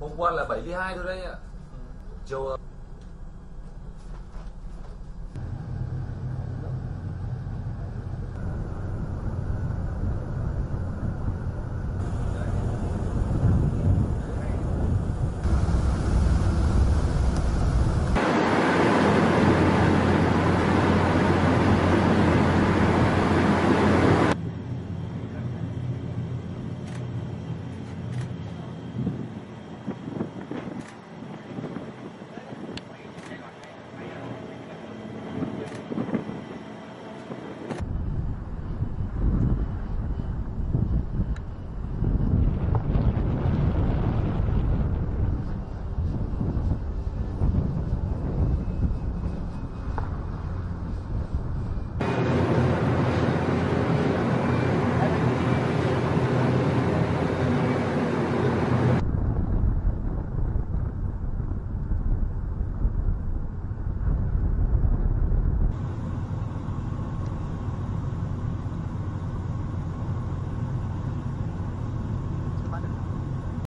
hôm qua là 72 thôi đấy ạ. Ừ. Chiều